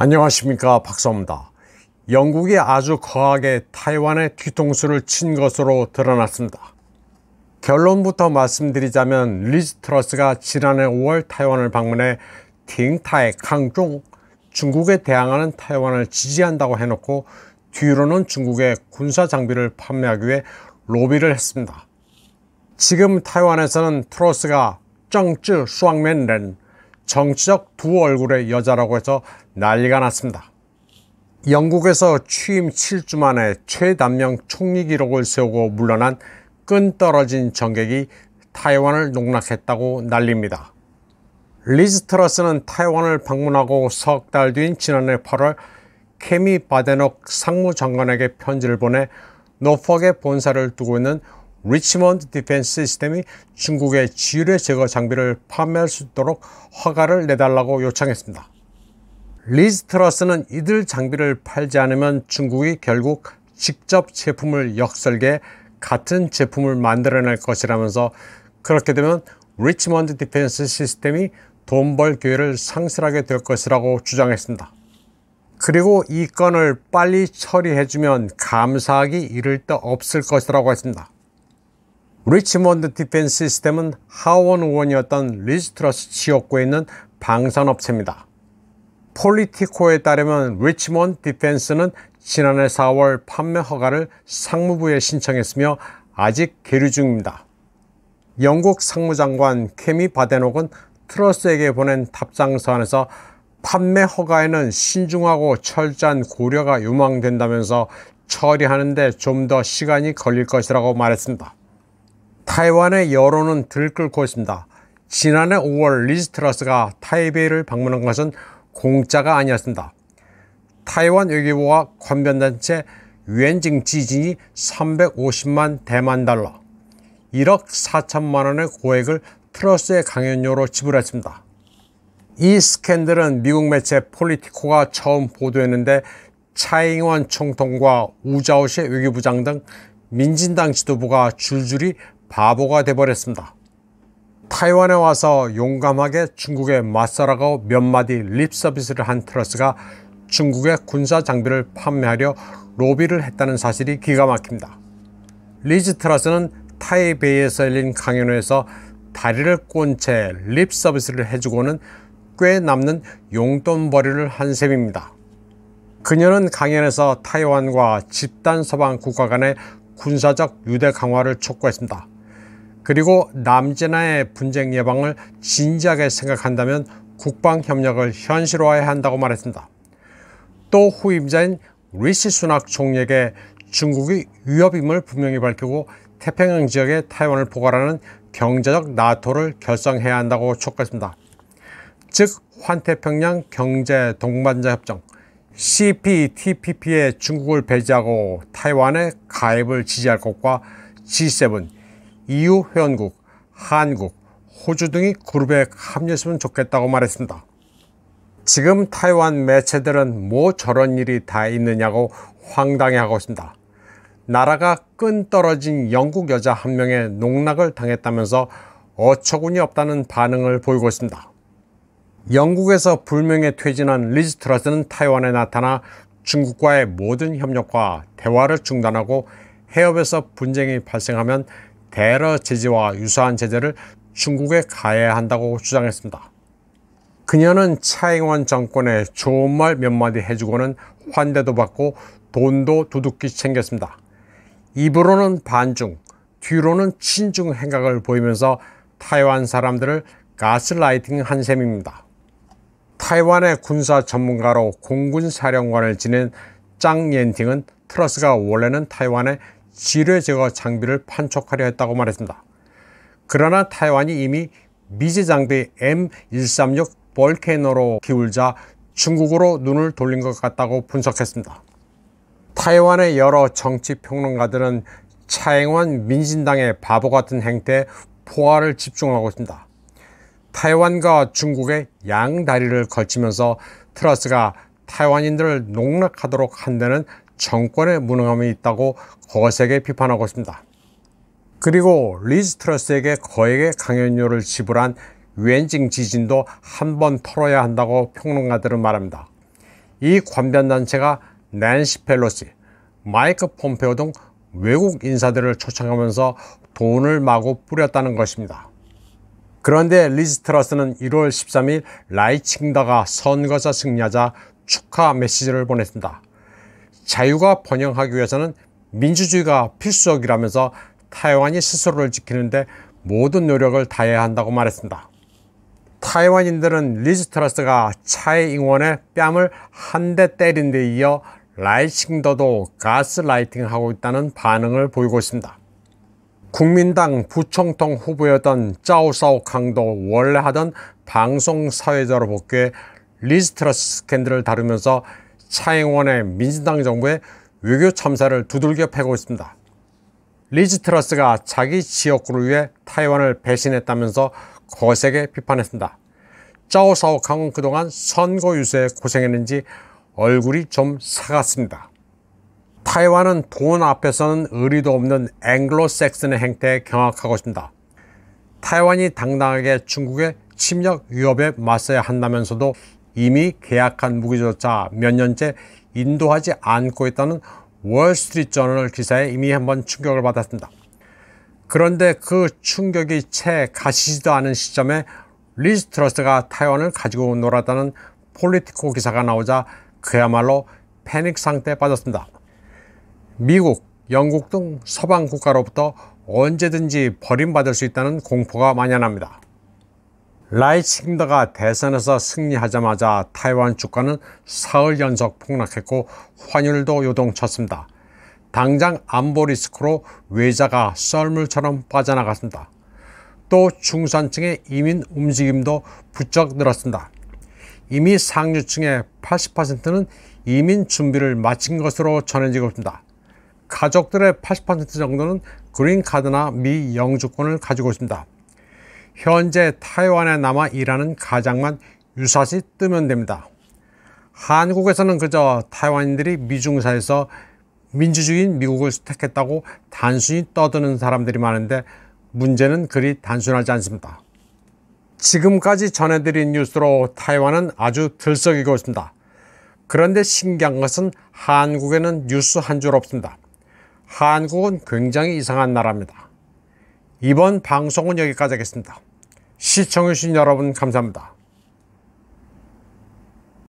안녕하십니까 박사입니다. 영국이 아주 거하게 타이완의 뒤통수를 친 것으로 드러났습니다. 결론부터 말씀드리자면 리즈 트러스가 지난해 5월 타이완을 방문해 挺台抗中 중국에 대항하는 타이완을 지지한다고 해놓고 뒤로는 중국에 군사 장비를 판매하기 위해 로비를 했습니다. 지금 타이완에서는 트러스가 政治雙面人 정치적 두 얼굴의 여자라고 해서 난리가 났습니다. 영국에서 취임 7주 만에 최단명 총리 기록을 세우고 물러난 끈 떨어진 정객이 타이완을 농락했다고 난립니다. 리즈 트러스는 타이완을 방문하고 석 달 뒤인 지난해 8월 케미 바데녹 상무장관에게 편지를 보내 노퍽에 본사를 두고 있는 리치먼드 디펜스 시스템이 중국의 지뢰 제거 장비를 판매할 수 있도록 허가를 내달라고 요청했습니다. 리즈 트러스는 이들 장비를 팔지 않으면 중국이 결국 직접 제품을 역설계 같은 제품을 만들어낼 것이라면서 그렇게 되면 리치먼드 디펜스 시스템이 돈 벌 기회를 상실하게 될 것이라고 주장했습니다. 그리고 이 건을 빨리 처리해주면 감사하기 이를 데 없을 것이라고 했습니다. 리치몬드 디펜스 시스템은 하원 의원이었던 리즈 트러스 지역구에 있는 방산업체입니다. 폴리티코에 따르면 리치몬드 디펜스는 지난해 4월 판매 허가를 상무부에 신청했으며 아직 계류 중입니다. 영국 상무장관 케미 바데녹은 트러스에게 보낸 답장 서한에서 판매 허가에는 신중하고 철저한 고려가 요망된다면서 처리하는데 좀 더 시간이 걸릴 것이라고 말했습니다. 타이완의 여론은 들끓고 있습니다. 지난해 5월 리즈 트러스가 타이베이를 방문한 것은 공짜가 아니었습니다. 타이완 외교부와 관변단체 위안징 지진이 350만 대만 달러, 1억 4천만 원의 고액을 트러스의 강연료로 지불했습니다. 이 스캔들은 미국 매체 폴리티코가 처음 보도했는데 차이잉원 총통과 우자오시 외교부장 등 민진당 지도부가 줄줄이 바보가 돼버렸습니다. 타이완에 와서 용감하게 중국에 맞서라고 몇 마디 립 서비스를 한 트러스가 중국의 군사 장비를 판매하려 로비를 했다는 사실이 기가 막힙니다. 리즈 트러스는 타이베이에서 열린 강연회에서 다리를 꼰 채 립 서비스를 해주고는 꽤 남는 용돈벌이를 한 셈입니다. 그녀는 강연에서 타이완과 집단 서방 국가 간의 군사적 유대 강화를 촉구했습니다. 그리고 남제나의 분쟁 예방을 진지하게 생각한다면 국방 협력을 현실화해야 한다고 말했습니다. 또 후임자인 리시 수낙 총리에게 중국이 위협임을 분명히 밝히고 태평양 지역에 타이완을 포괄하는 경제적 나토를 결성해야 한다고 촉구했습니다. 즉 환태평양 경제 동반자 협정 CPTPP에 중국을 배제하고 타이완의 가입을 지지할 것과 G7 EU 회원국, 한국, 호주 등이 그룹에 합류했으면 좋겠다고 말했습니다. 지금 타이완 매체들은 뭐 저런 일이 다 있느냐고 황당해하고 있습니다. 나라가 끈 떨어진 영국 여자 한 명의 농락을 당했다면서 어처구니 없다는 반응을 보이고 있습니다. 영국에서 불명예 퇴진한 리즈 트러스는 타이완에 나타나 중국과의 모든 협력과 대화를 중단하고 해협에서 분쟁이 발생하면 대러 제재와 유사한 제재를 중국에 가해야 한다고 주장했습니다. 그녀는 차잉원 정권에 좋은 말 몇 마디 해주고는 환대도 받고 돈도 두둑히 챙겼습니다. 입으로는 반중, 뒤로는 친중 행각을 보이면서 타이완 사람들을 가스라이팅 한 셈입니다. 타이완의 군사 전문가로 공군 사령관을 지낸 짱 옌팅은 트러스가 원래는 타이완의 지뢰 제거 장비를 판촉하려 했다고 말했습니다. 그러나 타이완이 이미 미제 장비 M136 볼케노로 기울자 중국으로 눈을 돌린 것 같다고 분석했습니다. 타이완의 여러 정치 평론가들은 차잉원 민진당의 바보 같은 행태에 포화를 집중하고 있습니다. 타이완과 중국의 양다리를 걸치면서 트러스가 타이완인들을 농락하도록 한다는 정권의 무능함이 있다고 거세게 비판하고 있습니다. 그리고 리즈 트러스에게 거액의 강연료를 지불한 위안징 지진도 한 번 털어야 한다고 평론가들은 말합니다. 이 관변단체가 낸시 펠로시, 마이크 폼페오 등 외국 인사들을 초청하면서 돈을 마구 뿌렸다는 것입니다. 그런데 리즈 트러스는 1월 13일 라이칭더가 선거에서 승리하자 축하 메시지를 보냈습니다. 자유가 번영하기 위해서는 민주주의가 필수적이라면서 타이완이 스스로를 지키는데 모든 노력을 다해야 한다고 말했습니다. 타이완인들은 리즈 트러스가 차이잉원의 뺨을 한 대 때린 데 이어 라이칭더도 가스라이팅하고 있다는 반응을 보이고 있습니다. 국민당 부총통 후보였던 짜오사오캉도 원래 하던 방송 사회자로 복귀해 리즈 트러스 스캔들을 다루면서 차이잉원의 민진당 정부의 외교 참사를 두들겨 패고 있습니다. 리즈 트러스가 자기 지역구를 위해 타이완을 배신했다면서 거세게 비판했습니다. 짜오사오캉은 그동안 선거 유세에 고생했는지 얼굴이 좀 삭았습니다. 타이완은 돈 앞에서는 의리도 없는 앵글로색슨의 행태에 경악하고 있습니다. 타이완이 당당하게 중국의 침략 위협에 맞서야 한다면서도 이미 계약한 무기조차 몇 년째 인도하지 않고 있다는 월스트리트 저널 기사에 이미 한번 충격을 받았습니다. 그런데 그 충격이 채 가시지도 않은 시점에 리즈 트러스가 타이완을 가지고 놀았다는 폴리티코 기사가 나오자 그야말로 패닉 상태에 빠졌습니다. 미국, 영국 등 서방 국가로부터 언제든지 버림받을 수 있다는 공포가 만연합니다. 라이칭더가 대선에서 승리하자마자 타이완 주가는 사흘 연속 폭락했고 환율도 요동쳤습니다. 당장 안보 리스크로 외자가 썰물처럼 빠져나갔습니다. 또 중산층의 이민 움직임도 부쩍 늘었습니다. 이미 상류층의 80%는 이민 준비를 마친 것으로 전해지고 있습니다. 가족들의 80% 정도는 그린카드나 미 영주권을 가지고 있습니다. 현재 타이완에 남아 일하는 가장만 유사시 뜨면 됩니다. 한국에서는 그저 타이완인들이 미중사에서 민주주의인 미국을 택했다고 단순히 떠드는 사람들이 많은데 문제는 그리 단순하지 않습니다. 지금까지 전해드린 뉴스로 타이완은 아주 들썩이고 있습니다. 그런데 신기한 것은 한국에는 뉴스 한 줄 없습니다. 한국은 굉장히 이상한 나라입니다. 이번 방송은 여기까지 하겠습니다. 시청해주신 여러분 감사합니다.